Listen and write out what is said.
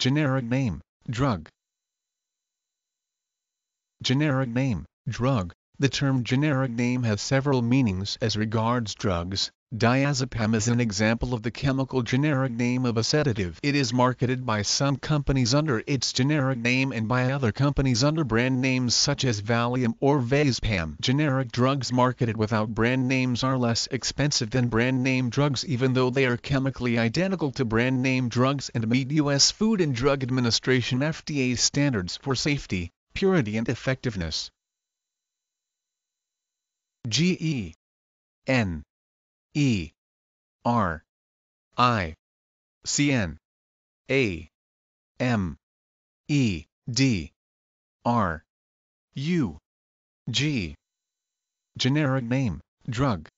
Generic name, drug. Generic name, drug. The term generic name has several meanings as regards drugs. Diazepam is an example of the chemical generic name of a sedative. It is marketed by some companies under its generic name and by other companies under brand names such as Valium or Vazepam. Generic drugs marketed without brand names are less expensive than brand name drugs even though they are chemically identical to brand name drugs and meet U.S. Food and Drug Administration FDA standards for safety, purity and effectiveness. G E N E R I C N A M E D R U G Generic name, drug